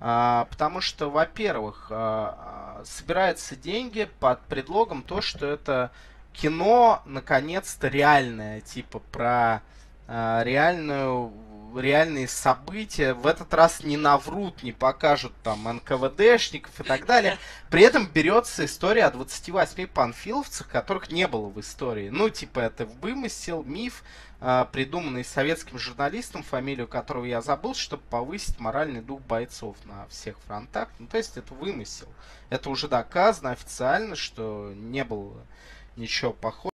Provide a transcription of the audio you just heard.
А, потому что, во-первых, а, а, собираются деньги под предлогом то, что это кино наконец-то реальное, типа про реальную реальные события. В этот раз не наврут, не покажут там НКВДшников и так далее. При этом берется история о 28 панфиловцах, которых не было в истории. Ну, типа, это вымысел, миф, э, придуманный советским журналистом, фамилию которого я забыл, чтобы повысить моральный дух бойцов на всех фронтах. Ну, то есть это вымысел. Это уже доказано официально, что не было ничего похожего.